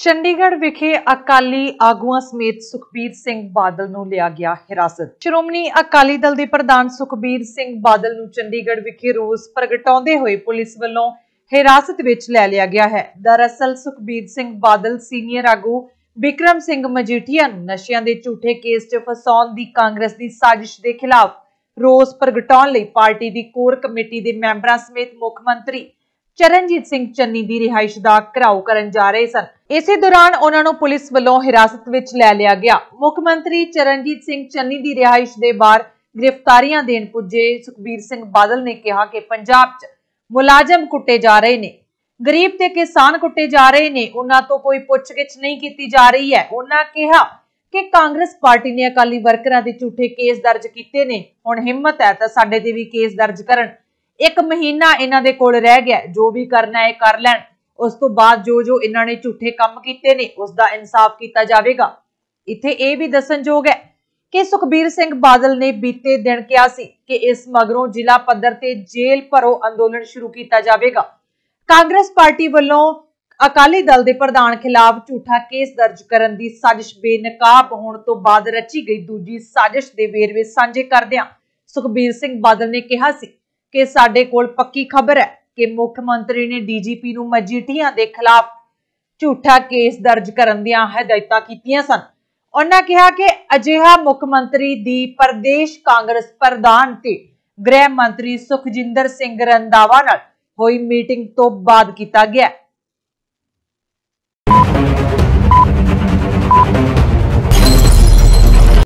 ਚੰਡੀਗੜ੍ਹ ਵਿਖੇ ਅਕਾਲੀ ਆਗੂਆਂ ਸਮੇਤ ਸੁਖਬੀਰ ਸਿੰਘ ਬਾਦਲ ਨੂੰ ਲਿਆ ਗਿਆ ਹਿਰਾਸਤ। ਸ਼੍ਰੋਮਣੀ ਅਕਾਲੀ ਦਲ ਦੇ ਪ੍ਰਧਾਨ ਸੁਖਬੀਰ ਸਿੰਘ ਬਾਦਲ ਨੂੰ ਚੰਡੀਗੜ੍ਹ ਵਿਖੇ ਰੋਸ ਪ੍ਰਗਟਾਉਂਦੇ ਹੋਏ ਪੁਲਿਸ ਵੱਲੋਂ ਹਿਰਾਸਤ ਵਿੱਚ ਲੈ ਲਿਆ ਗਿਆ ਹੈ। ਦਰਅਸਲ ਸੁਖਬੀਰ ਸਿੰਘ ਬਾਦਲ ਸੀਨੀਅਰ ਆਗੂ ਵਿਕਰਮ ਸਿੰਘ ਮਜੀਠੀਆ ਨੂੰ ਨਸ਼ਿਆਂ ਦੇ ਝੂਠੇ ਕੇਸ 'ਚ ਫਸਾਉਣ ਦੀ ਕਾਂਗਰਸ ਦੀ ਸਾਜ਼ਿਸ਼ ਦੇ ਖਿਲਾਫ ਰੋਸ ਪ੍ਰਗਟਾਉਣ ਲਈ ਪਾਰਟੀ ਦੀ ਕੋਰ ਕਮੇਟੀ ਦੇ ਮੈਂਬਰਾਂ ਸਮੇਤ ਮੁੱਖ ਮੰਤਰੀ ਚਰਨਜੀਤ ਸਿੰਘ ਚੰਨੀ ਦੀ ਰਿਹਾਇਸ਼ ਦਾ ਘਰਾਓ ਕਰਨ ਜਾ ਰਹੇ ਸਨ। ਇਸੇ ਦੌਰਾਨ ਉਹਨਾਂ ਨੂੰ ਪੁਲਿਸ ਵੱਲੋਂ ਹਿਰਾਸਤ ਵਿੱਚ ਲੈ ਲਿਆ ਗਿਆ। ਮੁੱਖ ਮੰਤਰੀ ਚਰਨਜੀਤ ਸਿੰਘ ਚੰਨੀ ਦੀ ਰਿਹਾਇਸ਼ ਦੇ ਬਾਹਰ ਗ੍ਰਿਫਤਾਰੀਆਂ ਦੇਣ ਪੁੱਜੇ ਸੁਖਬੀਰ ਸਿੰਘ ਬਾਦਲ ਨੇ ਕਿਹਾ ਕਿ ਪੰਜਾਬ 'ਚ ਮੁਲਾਜ਼ਮ ਕੁੱਟੇ ਜਾ ਰਹੇ ਨੇ। ਗਰੀਬ ਤੇ ਕਿਸਾਨ ਕੁੱਟੇ ਜਾ ਰਹੇ ਨੇ। ਉਹਨਾਂ ਤੋਂ ਕੋਈ ਪੁੱਛਗਿੱਛ ਨਹੀਂ ਕੀਤੀ ਜਾ ਰਹੀ ਹੈ। ਉਹਨਾਂ ਕਿਹਾ ਕਿ ਕਾਂਗਰਸ ਪਾਰਟੀ ਨੇ ਅਕਾਲੀ ਵਰਕਰਾਂ ਦੇ ਝੂਠੇ ਕੇਸ ਦਰਜ ਕੀਤੇ ਨੇ। ਹੁਣ ਹਿੰਮਤ ਹੈ ਤਾਂ ਸਾਡੇ ਤੇ ਵੀ ਕੇਸ ਦਰਜ ਕਰਨ। ਇੱਕ ਮਹੀਨਾ ਇਹਨਾਂ ਦੇ ਕੋਲ ਰਹਿ ਗਿਆ, ਜੋ ਵੀ ਕਰਨਾ ਹੈ ਕਰ ਲੈਣ। ਉਸ ਤੋਂ ਬਾਅਦ ਜੋ ਜੋ ਇਹਨਾਂ ਨੇ ਝੂਠੇ ਕੰਮ ਕੀਤੇ ਨੇ, ਉਸ ਦਾ ਇਨਸਾਫ ਕੀਤਾ ਜਾਵੇਗਾ। ਇੱਥੇ ਇਹ ਵੀ ਦੱਸਣਯੋਗ ਹੈ ਕਿ ਸੁਖਬੀਰ ਸਿੰਘ ਬਾਦਲ ਨੇ ਬੀਤੇ ਦਿਨ ਕਿਹਾ ਸੀ ਕਿ ਇਸ ਮਗਰੋਂ ਜ਼ਿਲ੍ਹਾ ਪੱਧਰ ਤੇ ਜੇਲ੍ਹ ਭਰੋ ਅੰਦੋਲਨ ਸ਼ੁਰੂ ਕੀਤਾ ਜਾਵੇਗਾ। ਕਾਂਗਰਸ ਪਾਰਟੀ ਵੱਲੋਂ ਅਕਾਲੀ ਦਲ ਦੇ ਪ੍ਰਧਾਨ ਖਿਲਾਫ ਝੂਠਾ ਕੇਸ ਦਰਜ ਕਰਨ ਦੀ ਸਾਜ਼ਿਸ਼ ਬੇਨਕਾਬ ਹੋਣ ਤੋਂ ਬਾਅਦ ਰਚੀ ਗਈ ਦੂਜੀ ਸਾਜ਼ਿਸ਼ ਦੇ ਵੇਰਵੇ ਸਾਂਝੇ ਕਰਦਿਆਂ ਸੁਖਬੀਰ ਸਿੰਘ ਬਾਦਲ ਨੇ ਕਿਹਾ ਸੀ ਕਿ ਸਾਡੇ ਕੋਲ ਪੱਕੀ ਖਬਰ ਹੈ ਕਿ ਮੁੱਖ ਮੰਤਰੀ ਨੇ ਡੀਜੀਪੀ ਨੂੰ ਮਜੀਠੀਆਂ ਦੇ ਖਿਲਾਫ ਝੂਠਾ ਕੇਸ ਦਰਜ ਕਰਨ ਦੀਆਂ ਹਦਾਇਤਾਂ ਕੀਤੀਆਂ ਸਨ। ਉਹਨਾਂ ਕਿਹਾ ਕਿ ਅਜਿਹਾ ਮੁੱਖ ਮੰਤਰੀ ਦੀ ਪ੍ਰਦੇਸ਼ ਕਾਂਗਰਸ ਪ੍ਰਧਾਨ ਤੇ ਗ੍ਰਹਿ ਮੰਤਰੀ ਸੁਖਜਿੰਦਰ ਸਿੰਘ ਰੰਦਾਵਾ ਨਾਲ ਹੋਈ ਮੀਟਿੰਗ ਤੋਂ ਬਾਅਦ ਕੀਤਾ ਗਿਆ।